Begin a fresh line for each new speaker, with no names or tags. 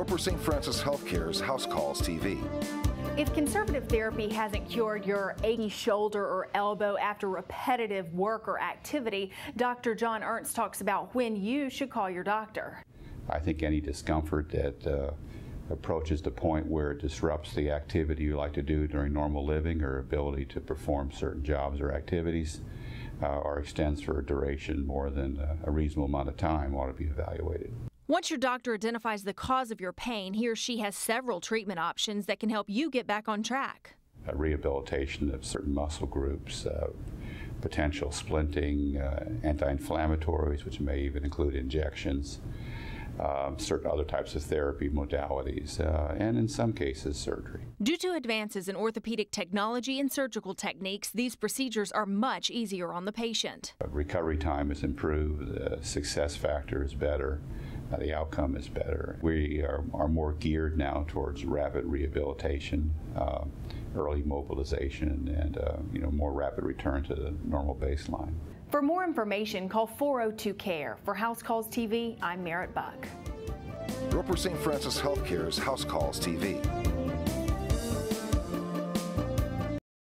Roper St. Francis Healthcare's House Calls TV.
If conservative therapy hasn't cured your achy shoulder or elbow after repetitive work or activity, Dr. John Ernst talks about when you should call your doctor.
I think any discomfort that uh, approaches the point where it disrupts the activity you like to do during normal living or ability to perform certain jobs or activities uh, or extends for a duration more than a reasonable amount of time ought to be evaluated.
Once your doctor identifies the cause of your pain, he or she has several treatment options that can help you get back on track.
Uh, rehabilitation of certain muscle groups, uh, potential splinting, uh, anti inflammatories, which may even include injections um, certain other types of therapy modalities, uh, and in some cases, surgery.
Due to advances in orthopedic technology and surgical techniques, these procedures are much easier on the patient.
Recovery time is improved, the success factor is better. Uh, the outcome is better. We are, are, more geared now towards rapid rehabilitation, uh, early mobilization, and uh, you know more rapid return to the normal baseline.
For more information, call 402 CARE. For House Calls TV, I'm Merritt Buck.
Roper St. Francis Healthcare's House Calls TV.